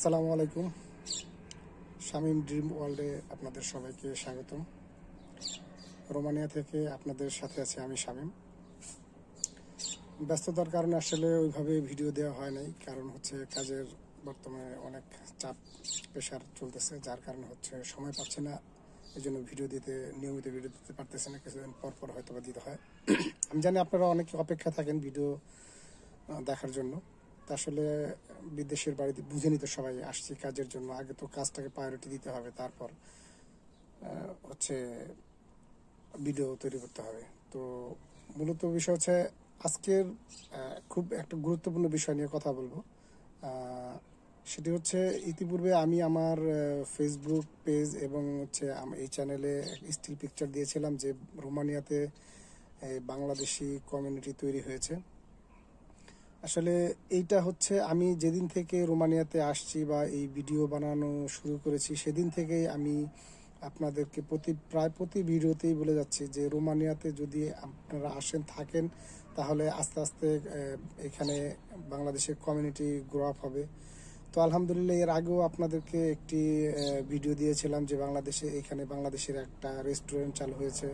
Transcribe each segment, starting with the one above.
আসসালামু আলাইকুম। শামীম ড্রিম ওয়ার্ল্ডে আপনাদের সবাইকে স্বাগতম। রোমানিয়া থেকে আপনাদের সাথে আছি আমি শামীম। ব্যস্ততার কারণে আসলে ওইভাবে ভিডিও দেওয়া হয় নাই, কারণ হচ্ছে কাজের বর্তমানে অনেক চাপ, প্রেশার চলতেছে, যার কারণে হচ্ছে সময় পাচ্ছে না। এই জন্য ভিডিও দিতে, নিয়মিত ভিডিও দিতে পারতেছে না, কিছুদিন পর পর হয়তো দিতে হয়। আমি জানি আপনারা অনেকে অপেক্ষা থাকেন ভিডিও দেখার জন্য। আসলে বিদেশের বাড়িতে বুঝে নিতে সবাই আসছি কাজের জন্য। আগে তো কাজটাকে প্রায়োরিটি দিতে হবে, তারপর হচ্ছে ভিডিও তৈরি করতে হবে। তো মূলত বিষয় হচ্ছে আজকের খুব একটা গুরুত্বপূর্ণ বিষয় নিয়ে কথা বলব। সেটি হচ্ছে ইতিপূর্বে আমি আমার ফেসবুক পেজ এবং হচ্ছে এই চ্যানেলে স্টিল পিকচার দিয়েছিলাম যে রোমানিয়াতে বাংলাদেশি কমিউনিটি তৈরি হয়েছে। আসলে এইটা হচ্ছে আমি যেদিন থেকে রোমানিয়াতে আসছি বা এই ভিডিও বানানো শুরু করেছি, সেদিন থেকেই আমি আপনাদেরকে প্রতি, প্রায় প্রতি ভিডিওতেই বলে যাচ্ছি যে রোমানিয়াতে যদি আপনারা আসেন, থাকেন, তাহলে আস্তে আস্তে এখানে বাংলাদেশের কমিউনিটি গ্রো আপ হবে। তো আলহামদুলিল্লাহ, এর আগেও আপনাদেরকে একটি ভিডিও দিয়েছিলাম যে বাংলাদেশে, এখানে বাংলাদেশের একটা রেস্টুরেন্ট চালু হয়েছে।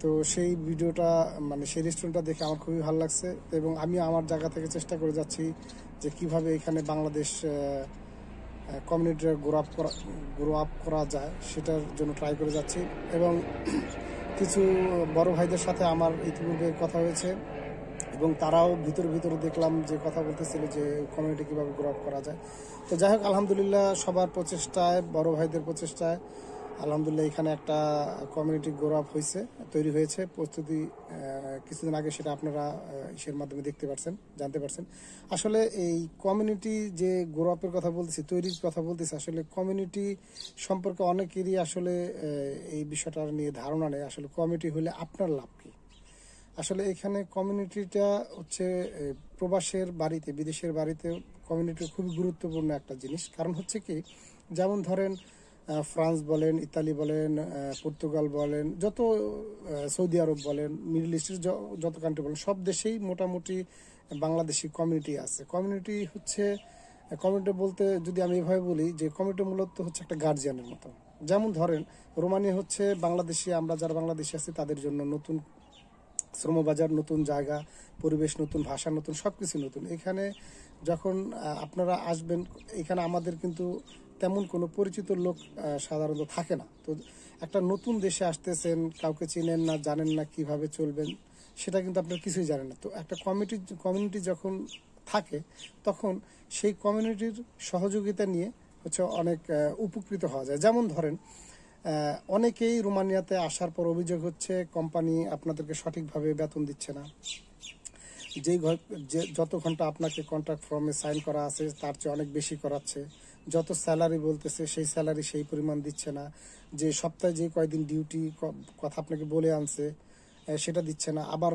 তো সেই ভিডিওটা মানে সেই রেস্টুরেন্টটা দেখে আমার খুবই ভালো লাগছে এবং আমি আমার জায়গা থেকে চেষ্টা করে যাচ্ছি যে কীভাবে এখানে বাংলাদেশ কমিউনিটির গ্রো আপ করা গ্রো আপ করা যায় সেটার জন্য ট্রাই করে যাচ্ছি এবং কিছু বড় ভাইদের সাথে আমার ইতিপূর্বে কথা হয়েছে এবং তারাও ভিতর ভিতরে দেখলাম যে কথা বলতেছিল যে কমিউনিটি কীভাবে গ্রো আপ করা যায়। তো যাই হোক, আলহামদুলিল্লাহ সবার প্রচেষ্টায়, বড় ভাইদের প্রচেষ্টায় আলহামদুলিল্লাহ, এখানে একটা কমিউনিটি গ্রো আপ হয়েছে তৈরি হয়েছে। প্রস্তুতি কিছুদিন আগে সেটা আপনারা ইসের মাধ্যমে দেখতে পারছেন, জানতে পারছেন। আসলে এই কমিউনিটি যে গ্রো আপের কথা বলতেছি, তৈরির কথা বলতেছি, আসলে কমিউনিটি সম্পর্কে অনেকেরই আসলে এই বিষয়টা নিয়ে ধারণা নেই। আসলে কমিউনিটি হলে আপনার লাভ কি? আসলে এখানে কমিউনিটিটা হচ্ছে প্রবাসের বাড়িতে, বিদেশের বাড়িতে কমিউনিটি খুবই গুরুত্বপূর্ণ একটা জিনিস। কারণ হচ্ছে কি, যেমন ধরেন ফ্রান্স বলেন, ইতালি বলেন পর্তুগাল বলেন, যত সৌদি আরব বলেন, মিডল ইস্টের যত কান্ট্রি বলেন, সব দেশেই মোটামুটি বাংলাদেশি কমিউনিটি আছে। কমিউনিটি হচ্ছে কমিউনিটি বলতে যদি আমি এভাবে বলি, যে কমিউনিটি মূলত হচ্ছে একটা গার্জিয়ানের মতো। যেমন ধরেন, রোমানিয়া হচ্ছে বাংলাদেশি, আমরা যারা বাংলাদেশি আছি, তাদের জন্য নতুন শ্রমবাজার, নতুন জায়গা, পরিবেশ নতুন, ভাষা নতুন, সবকিছু নতুন। এখানে যখন আপনারা আসবেন, এখানে আমাদের কিন্তু তেমন কোনো পরিচিত লোক সাধারণত থাকে না। তো একটা নতুন দেশে আসতেছেন, কাউকে চিনেন না, জানেন না কীভাবে চলবেন, সেটা কিন্তু আপনারা কিছুই জানেন না। তো একটা কমিটি কমিউনিটি যখন থাকে, তখন সেই কমিউনিটির সহযোগিতা নিয়ে হচ্ছে অনেক উপকৃত হওয়া যায়। যেমন ধরেন অনেকেই রোমানিয়াতে আসার পর অভিযোগ হচ্ছে, কোম্পানি আপনাদেরকে সঠিকভাবে বেতন দিচ্ছে না। যেই যত ঘণ্টা আপনাকে কন্ট্রাক্ট ফর্মে সাইন করা আছে, তার চেয়ে অনেক বেশি করাচ্ছে। যত স্যালারি বলতেছে, সেই স্যালারি সেই পরিমাণ দিচ্ছে না। যে সপ্তাহে যে কয়দিন ডিউটি কথা আপনাকে বলে আনছে সেটা দিচ্ছে না। আবার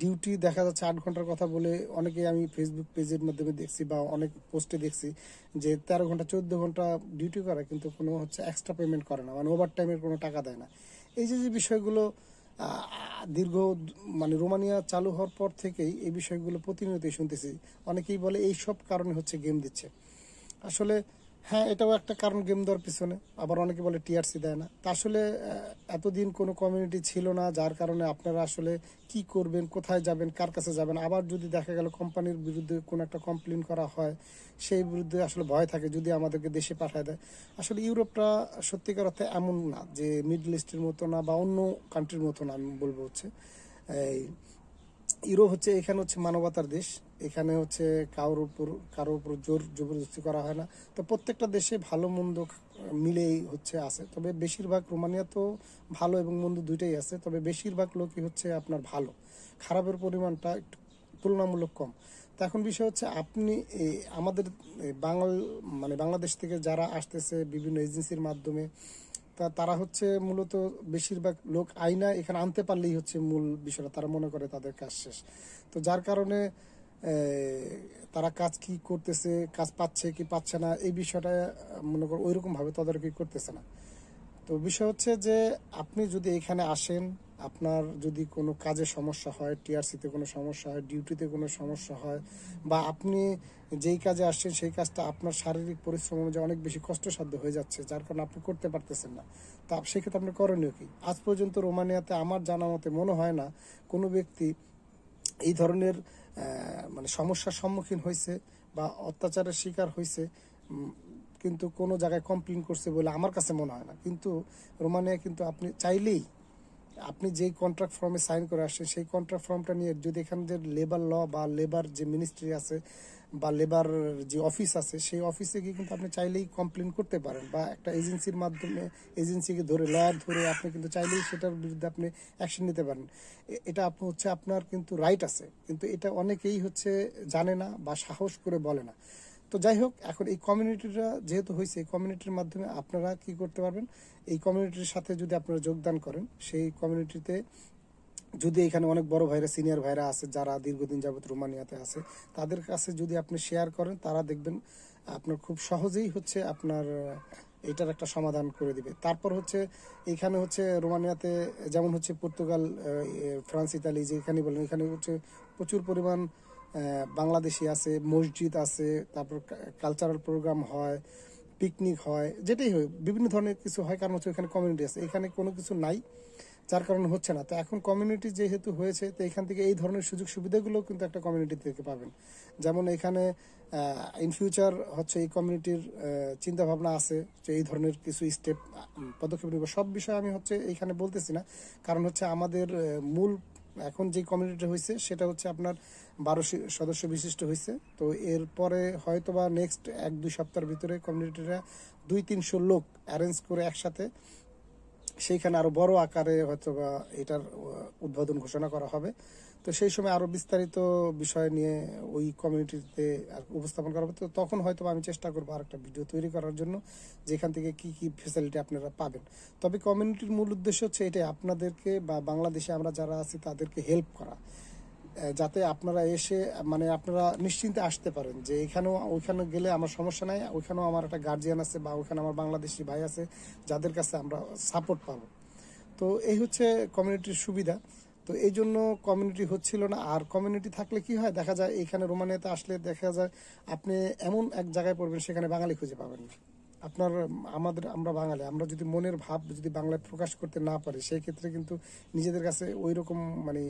ডিউটি দেখা যাচ্ছে আট ঘণ্টার কথা বলে অনেকে আমি ফেসবুক পেজের মাধ্যমে দেখছি বা অনেক পোস্টে দেখছি যে তেরো ঘণ্টা, চোদ্দ ঘণ্টা ডিউটি করে, কিন্তু কোনো হচ্ছে এক্সট্রা পেমেন্ট করে না। মানে ওভার টাইমের কোনো টাকা দেয় না। এই যে যে বিষয়গুলো দীর্ঘ মানে রোমানিয়া চালু হওয়ার পর থেকেই এই বিষয়গুলো প্রতিনিয়তই শুনতেছি। অনেকেই বলে এই সব কারণে হচ্ছে গেম দিচ্ছে। আসলে হ্যাঁ এটাও একটা কারণ গেম দেওয়ার পিছনে। আবার অনেকে বলে টিআরসি দেয় না। তা আসলে এতদিন কোনো কমিউনিটি ছিল না, যার কারণে আপনারা আসলে কি করবেন, কোথায় যাবেন, কার কাছে যাবেন? আবার যদি দেখা গেল কোম্পানির বিরুদ্ধে কোনো একটা কমপ্লেন করা হয়, সেই বিরুদ্ধে আসলে ভয় থাকে, যদি আমাদেরকে দেশে পাঠায় দেয়। আসলে ইউরোপটা সত্যিকার অর্থে এমন না যে মিডল ইস্টের মতো না, বা অন্য কান্ট্রির মতো না, আমি বলব হচ্ছে। এই, ইউরোপ হচ্ছে, এখানে হচ্ছে মানবতার দেশ। এখানে হচ্ছে কারোর উপর কারোর উপর জোর জবরদস্তি করা হয় না। তো প্রত্যেকটা দেশে ভালো মন্দ মিলেই হচ্ছে আছে। তবে বেশিরভাগ রোমানিয়া তো ভালো এবং মন্দ দুইটাই আছে, তবে বেশিরভাগ লোকই হচ্ছে আপনার ভালো। খারাপের পরিমাণটা একটু তুলনামূলক কম। তো এখন বিষয় হচ্ছে আপনি আমাদের বাঙাল মানে বাংলাদেশ থেকে যারা আসতেছে বিভিন্ন এজেন্সির মাধ্যমে, তা, তারা হচ্ছে মূলত বেশিরভাগ লোক আইনা এখানে আনতে পারলেই হচ্ছে মূল বিষয়টা, তারা মনে করে তাদের কাজ শেষ। তো যার কারণে তারা কাজ কি করতেছে, কাজ পাচ্ছে কি পাচ্ছে না, এই বিষয়টা, মনে করো ওইরকম ভাবে তদারকি করতেছে না। তো বিষয় হচ্ছে যে, আপনি যদি এখানে আসেন, আপনার যদি কোনো কাজে সমস্যা হয়, টিআরসিতে কোনো সমস্যা হয়, ডিউটিতে কোনো সমস্যা হয়, বা আপনি যেই কাজে আসছেন, সেই কাজটা আপনার শারীরিক পরিশ্রম অনুযায়ী অনেক বেশি কষ্টসাধ্য হয়ে যাচ্ছে, যার কারণে আপনি করতে পারতেছেন না। তা সেক্ষেত্রে আপনার করণীয় কি? আজ পর্যন্ত রোমানিয়াতে আমার জানা মতে মনে হয় না কোনো ব্যক্তি এই ধরনের মানে সমস্যার সম্মুখীন হয়েছে বা অত্যাচারের শিকার হয়েছে কিন্তু কোনো জায়গায় কমপ্লেন করছে বলে আমার কাছে মনে হয় না। কিন্তু রোমানিয়া কিন্তু আপনি চাইলেই আপনি যেই কন্ট্রাক্ট ফর্মে সাইন করে আসছেন, সেই কন্ট্রাক্ট ফর্মটা নিয়ে যদি এখানে যে লেবার ল বা লেবার যে মিনিস্ট্রি আছে বা লেবার যে অফিস আছে, সেই অফিসে গিয়ে কিন্তু আপনি চাইলেই কমপ্লেন করতে পারেন বা একটা এজেন্সির মাধ্যমে এজেন্সিকে ধরে লয়ার ধরে আপনি কিন্তু চাইলেই সেটার বিরুদ্ধে আপনি অ্যাকশন নিতে পারেন। এটা আপনি হচ্ছে আপনার কিন্তু রাইট আছে। কিন্তু এটা অনেকেই হচ্ছে জানে না বা সাহস করে বলে না। তো যাই হোক, এখন এই কমিউনিটিটা যেহেতু হয়েছে, এই কমিউনিটির মাধ্যমে আপনারা কি করতে পারবেন? এই কমিউনিটির সাথে যদি আপনারা যোগদান করেন, সেই কমিউনিটিতে যদি এখানে অনেক বড় ভাইরা সিনিয়র ভাইরা আছে, যারা দীর্ঘদিন যাবত রোমানিয়াতে আছে, তাদের কাছে যদি আপনি শেয়ার করেন, তারা দেখবেন আপনার খুব সহজেই হচ্ছে আপনার, এটার একটা সমাধান করে দিবে। তারপর হচ্ছে, এখানে হচ্ছে রোমানিয়াতে, যেমন হচ্ছে পর্তুগাল ফ্রান্স, ইতালি যে এখানে বলেন, এখানে হচ্ছে প্রচুর পরিমাণ বাংলাদেশি আছে, মসজিদ আছে, তারপর কালচারাল প্রোগ্রাম হয় পিকনিক হয়, যেটাই হয় বিভিন্ন ধরনের কিছু হয়, কারণ হচ্ছে এখানে কমিউনিটি আছে। এখানে কোনো কিছু নাই, যার কারণে হচ্ছে না। তো এখন কমিউনিটি যেহেতু হয়েছে, তো এখান থেকে এই ধরনের সুযোগ সুবিধাগুলো কিন্তু একটা কমিউনিটি থেকে পাবেন। যেমন এখানে ইন ফিউচার হচ্ছে এই কমিউনিটির চিন্তা ভাবনা আছে যে এই ধরনের কিছু স্টেপ পদক্ষেপ নিব। সব বিষয়ে আমি হচ্ছে এখানে বলতেছি না। কারণ হচ্ছে আমাদের মূল এখন যে কমিউনিটি হয়েছে সেটা হচ্ছে আপনার বারো সদস্য বিশিষ্ট হয়েছে তো এরপরে হয়তো বা নেক্সট এক দুই সপ্তাহের ভিতরে কমিউনিটিরা দুই তিনশো লোক অ্যারেঞ্জ করে একসাথে সেইখানে আরও বড় আকারে হয়তো বা এটার উদ্বোধন ঘোষণা করা হবে। তো সেই সময় আরও বিস্তারিত বিষয় নিয়ে ওই কমিউনিটিতে উপস্থাপন করা হবে। তো তখন হয়তো আমি চেষ্টা করব আর একটা ভিডিও তৈরি করার জন্য, যেখান থেকে কি কি ফেসিলিটি আপনারা পাবেন। তবে কমিউনিটির মূল উদ্দেশ্য হচ্ছে এটাই, আপনাদেরকে বা বাংলাদেশে আমরা যারা আছি তাদেরকে হেল্প করা। যাতে আপনারা এসে মানে আপনারা নিশ্চিন্তে আসতে পারেন যে এখানেও, ওইখানে গেলে আমার সমস্যা নাই, ওইখানেও আমার একটা গার্জিয়ান আছে বা ওইখানে আমার বাংলাদেশি ভাই আছে, যাদের কাছে আমরা সাপোর্ট পাবো। তো এই হচ্ছে কমিউনিটির সুবিধা। তো এই জন্য কমিউনিটি হচ্ছিল না। আর কমিউনিটি থাকলে কি হয়? দেখা যায় এখানে রোমানিয়াতে আসলে দেখা যায় আপনি এমন এক জায়গায় পড়বেন সেখানে বাঙালি খুঁজে পাবেন না। আপনার, আমাদের, আমরা বাঙালি। আমরা যদি মনের ভাব যদি বাংলায় প্রকাশ করতে না পারি, সেই ক্ষেত্রে কিন্তু নিজেদের কাছে ওই রকম মানে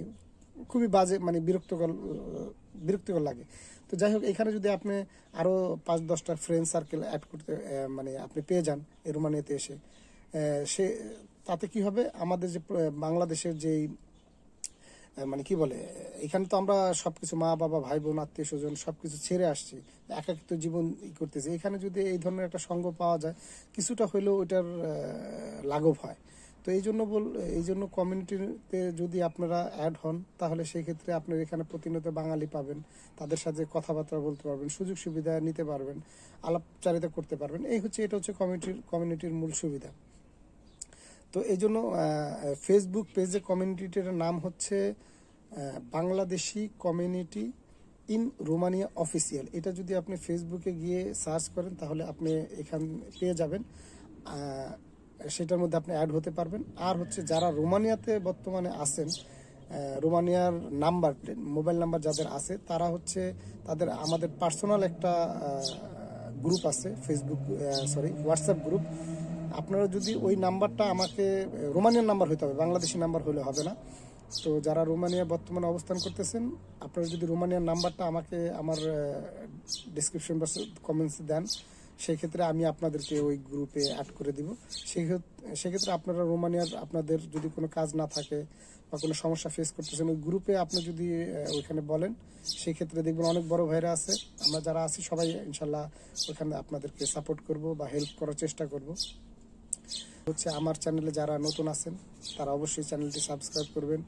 খুবই বাজে মানে বিরক্তকর বিরক্তিকর লাগে। তো যাই হোক, এখানে যদি আপনি আরও পাঁচ, দশটা ফ্রেন্ড সার্কেল অ্যাড করতে মানে আপনি পেয়ে যান রোমানিয়াতে এসে সে, তাতে কি হবে? আমাদের যে বাংলাদেশের যেই মানে কি বলে, এখানে তো আমরা সবকিছু মা, বাবা, ভাই, বোন, আত্মীয় স্বজন সবকিছু ছেড়ে আসছি, একাকিত্ব জীবন করতেছি। এখানে যদি এই ধরনের একটা সঙ্গ পাওয়া যায়, কিছুটা হলেও ওইটার লাঘব হয়। তো এই জন্য বল, এই জন্য কমিউনিটিতে যদি আপনারা অ্যাড হন, তাহলে সেই ক্ষেত্রে আপনার এখানে প্রতিনিয়ত বাঙালি পাবেন। তাদের সাথে কথাবার্তা বলতে পারবেন, সুযোগ সুবিধা নিতে পারবেন, আলাপচারিতা করতে পারবেন। এই হচ্ছে, এটা হচ্ছে কমিউনিটির কমিউনিটির মূল সুবিধা। তো এই জন্য ফেসবুক পেজে কমিউনিটিটার নাম হচ্ছে Bangladeshi community in Romania official এটা যদি আপনি ফেসবুকে গিয়ে সার্চ করেন, তাহলে আপনি এখান, পেয়ে যাবেন। সেটার মধ্যে আপনি অ্যাড হতে পারবেন। আর হচ্ছে যারা রোমানিয়াতে বর্তমানে আছেন রোমানিয়ার নাম্বার মোবাইল নাম্বার যাদের আছে, তারা হচ্ছে তাদের আমাদের পার্সোনাল একটা গ্রুপ আছে ফেসবুক সরি হোয়াটসঅ্যাপ গ্রুপ আপনারা যদি ওই নাম্বারটা আমাকে রোমানিয়ান নাম্বার হইতে হবে, বাংলাদেশি নাম্বার হলে হবে না। তো যারা রোমানিয়া বর্তমানে অবস্থান করতেছেন, আপনারা যদি রোমানিয়ার নাম্বারটা আমাকে আমার ডিসক্রিপশন বা কমেন্টস দেন সেই ক্ষেত্রে আমি আপনাদেরকে ওই গ্রুপে অ্যাড করে দিব। সেক্ষেত্রে সেক্ষেত্রে আপনারা রোমানিয়ার, আপনাদের যদি কোনো কাজ না থাকে বা কোনো সমস্যা ফেস করতেছেন, ওই গ্রুপে আপনি যদি ওইখানে বলেন সেই ক্ষেত্রে দেখবেন অনেক বড় ভাইরা আছে। আমরা যারা আছি, সবাই ইনশাল্লাহ ওইখানে আপনাদেরকে সাপোর্ট করব বা হেল্প করার চেষ্টা করব। হচ্ছে আমার চ্যানেলে যারা নতুন আছেন, তারা অবশ্যই চ্যানেলটি সাবস্ক্রাইব করবেন।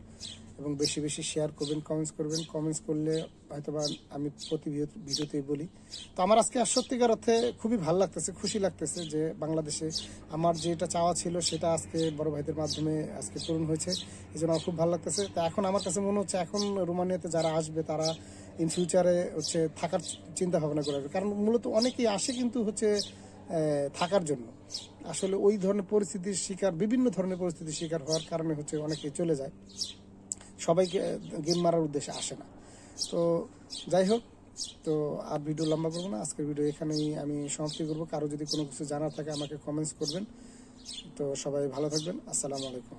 এবং বেশি বেশি শেয়ার করবেন কমেন্টস করবেন। কমেন্টস করলে হয়তোবা আমি প্রতি ভিডিও- ভিডিওতেই বলি। তো আমার আজকে সত্যিকার অর্থে খুবই ভালো লাগতেছে, খুশি লাগতেছে যে বাংলাদেশে আমার যেটা চাওয়া ছিল সেটা আজকে বড় ভাইদের মাধ্যমে আজকে পূরণ হয়েছে। এই জন্য আমার খুব ভালো লাগতেছে। তো এখন আমার কাছে মনে হচ্ছে এখন রোমানিয়াতে যারা আসবে, তারা ইন ফিউচারে হচ্ছে থাকার চিন্তা ভাবনা করে। কারণ মূলত অনেকেই আসে কিন্তু হচ্ছে থাকার জন্য। আসলে ওই ধরনের পরিস্থিতির শিকার, বিভিন্ন ধরনের পরিস্থিতির শিকার হওয়ার কারণে হচ্ছে অনেকে চলে যায়। সবাইকে গেম মারার উদ্দেশ্যে আসে না। তো যাই হোক, তো আর ভিডিও লম্বা করব না, আজকের ভিডিও এখানেই আমি সমাপ্তি করব। কারও যদি কোনো কিছু জানার থাকে আমাকে কমেন্টস করবেন। তো সবাই ভালো থাকবেন, আসসালামু আলাইকুম।